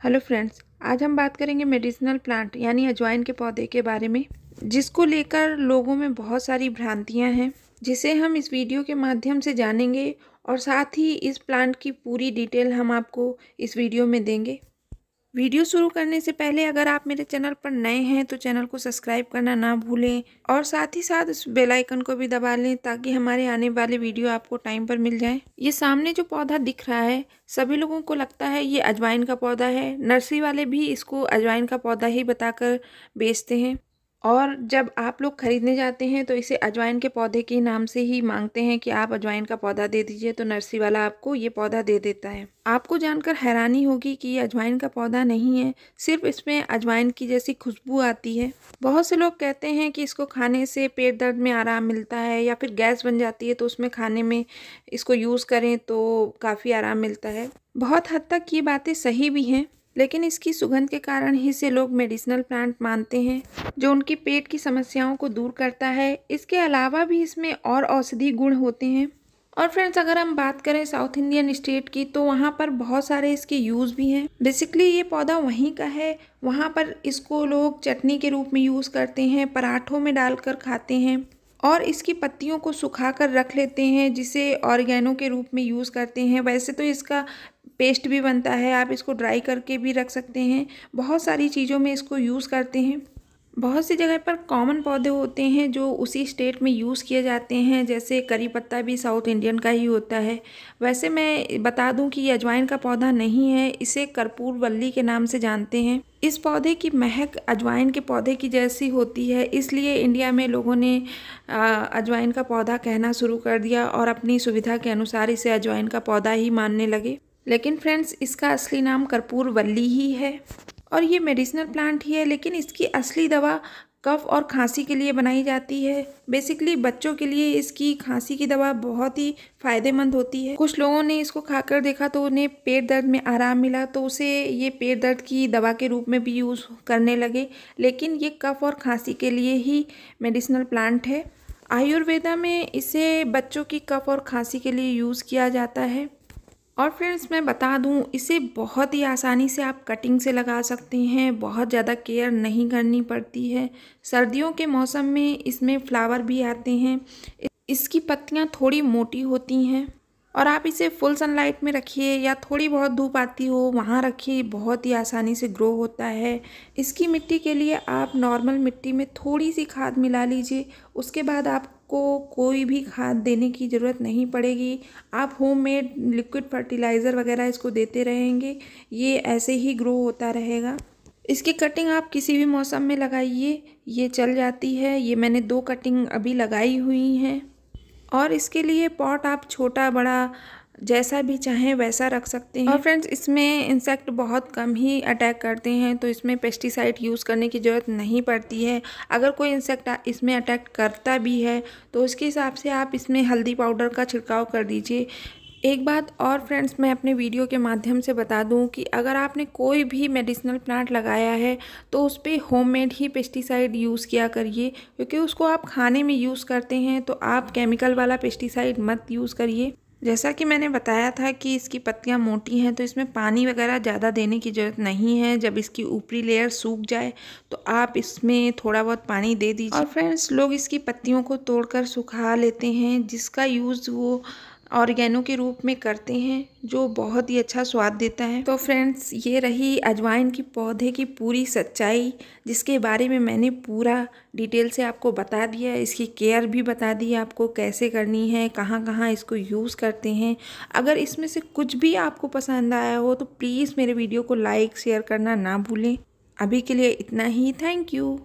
Hello friends, आज हम बात करेंगे मेडिसिनल प्लांट यानी अजवाइन के पौधे के बारे में, जिसको लेकर लोगों में बहुत सारी भ्रांतियाँ हैं, जिसे हम इस वीडियो के माध्यम से जानेंगे और साथ ही इस प्लांट की पूरी डिटेल हम आपको इस वीडियो में देंगे। वीडियो शुरू करने से पहले अगर आप मेरे चैनल पर नए हैं तो चैनल को सब्सक्राइब करना ना भूलें और साथ ही साथ उस बेल आइकन को भी दबा लें ताकि हमारे आने वाले वीडियो आपको टाइम पर मिल जाए। ये सामने जो पौधा दिख रहा है, सभी लोगों को लगता है ये अजवाइन का पौधा है। नर्सरी वाले भी इसको अजवाइन का पौधा ही बताकर बेचते हैं। और जब आप लोग ख़रीदने जाते हैं तो इसे अजवाइन के पौधे के नाम से ही मांगते हैं कि आप अजवाइन का पौधा दे दीजिए तो नर्सरी वाला आपको ये पौधा दे देता है। आपको जानकर हैरानी होगी कि ये अजवाइन का पौधा नहीं है, सिर्फ़ इसमें अजवाइन की जैसी खुशबू आती है। बहुत से लोग कहते हैं कि इसको खाने से पेट दर्द में आराम मिलता है या फिर गैस बन जाती है तो उसमें खाने में इसको यूज़ करें तो काफ़ी आराम मिलता है। बहुत हद तक ये बातें सही भी हैं। लेकिन इसकी सुगंध के कारण ही से लोग मेडिसिनल प्लांट मानते हैं, जो उनकी पेट की समस्याओं को दूर करता है। इसके अलावा भी इसमें और औषधि गुण होते हैं। और फ्रेंड्स अगर हम बात करें साउथ इंडियन स्टेट की तो वहाँ पर बहुत सारे इसके यूज़ भी हैं। बेसिकली ये पौधा वहीं का है। वहाँ पर इसको लोग चटनी के रूप में यूज़ करते हैं, पराठों में डालकर खाते हैं। और इसकी पत्तियों को सुखा कर रख लेते हैं, जिसे ऑर्गेनो के रूप में यूज़ करते हैं। वैसे तो इसका पेस्ट भी बनता है, आप इसको ड्राई करके भी रख सकते हैं। बहुत सारी चीज़ों में इसको यूज़ करते हैं। बहुत सी जगह पर कॉमन पौधे होते हैं जो उसी स्टेट में यूज़ किए जाते हैं, जैसे करी पत्ता भी साउथ इंडियन का ही होता है। वैसे मैं बता दूँ कि ये अजवाइन का पौधा नहीं है, इसे कर्पूर वल्ली के नाम से जानते हैं। इस पौधे की महक अजवाइन के पौधे की जैसी होती है, इसलिए इंडिया में लोगों ने अजवाइन का पौधा कहना शुरू कर दिया और अपनी सुविधा के अनुसार इसे अजवाइन का पौधा ही मानने लगे। लेकिन फ्रेंड्स इसका असली नाम कर्पूर वल्ली ही है। और ये मेडिसिनल प्लांट ही है, लेकिन इसकी असली दवा कफ और खांसी के लिए बनाई जाती है। बेसिकली बच्चों के लिए इसकी खांसी की दवा बहुत ही फ़ायदेमंद होती है। कुछ लोगों ने इसको खाकर देखा तो उन्हें पेट दर्द में आराम मिला तो उसे ये पेट दर्द की दवा के रूप में भी यूज़ करने लगे। लेकिन ये कफ और खांसी के लिए ही मेडिसिनल प्लांट है। आयुर्वेदा में इसे बच्चों की कफ और खांसी के लिए यूज़ किया जाता है। और फ्रेंड्स मैं बता दूँ, इसे बहुत ही आसानी से आप कटिंग से लगा सकते हैं, बहुत ज़्यादा केयर नहीं करनी पड़ती है। सर्दियों के मौसम में इसमें फ्लावर भी आते हैं। इसकी पत्तियाँ थोड़ी मोटी होती हैं। और आप इसे फुल सनलाइट में रखिए या थोड़ी बहुत धूप आती हो, वहाँ रखिए, बहुत ही आसानी से ग्रो होता है। इसकी मिट्टी के लिए आप नॉर्मल मिट्टी में थोड़ी सी खाद मिला लीजिए। उसके बाद आप को कोई भी खाद देने की ज़रूरत नहीं पड़ेगी। आप होम मेड लिक्विड फर्टिलाइज़र वगैरह इसको देते रहेंगे। ये ऐसे ही ग्रो होता रहेगा। इसकी कटिंग आप किसी भी मौसम में लगाइए। ये चल जाती है। ये मैंने दो कटिंग अभी लगाई हुई हैं। और इसके लिए पॉट आप छोटा, बड़ा, जैसा भी चाहें वैसा रख सकते हैं। और फ्रेंड्स, इसमें इंसेक्ट बहुत कम ही अटैक करते हैं तो इसमें पेस्टिसाइड यूज़ करने की ज़रूरत नहीं पड़ती है। अगर कोई इंसेक्ट इसमें अटैक करता भी है तो उसके हिसाब से आप इसमें हल्दी पाउडर का छिड़काव कर दीजिए। एक बात और फ्रेंड्स, मैं अपने वीडियो के माध्यम से बता दूँ कि अगर आपने कोई भी मेडिसिनल प्लांट लगाया है तो उस पर होममेड ही पेस्टिसाइड यूज़ किया करिए। क्योंकि उसको आप खाने में यूज़ करते हैं तो आप केमिकल वाला पेस्टिसाइड मत यूज़ करिए। जैसा कि मैंने बताया था कि इसकी पत्तियाँ मोटी हैं तो इसमें पानी वगैरह ज़्यादा देने की ज़रूरत नहीं है। जब इसकी ऊपरी लेयर सूख जाए तो आप इसमें थोड़ा बहुत पानी दे दीजिए। और फ्रेंड्स, लोग इसकी पत्तियों को तोड़कर सुखा लेते हैं, जिसका यूज़ वो ऑर्गेनो के रूप में करते हैं, जो बहुत ही अच्छा स्वाद देता है। तो फ्रेंड्स, ये रही अजवाइन की पौधे की पूरी सच्चाई, जिसके बारे में मैंने पूरा डिटेल से आपको बता दिया इसकी केयर भी बता दी आपको, कैसे करनी है कहाँ कहाँ इसको यूज़ करते हैं। अगर इसमें से कुछ भी आपको पसंद आया हो तो प्लीज़ मेरे वीडियो को लाइक, शेयर करना ना भूलें। अभी के लिए इतना ही। Thank you.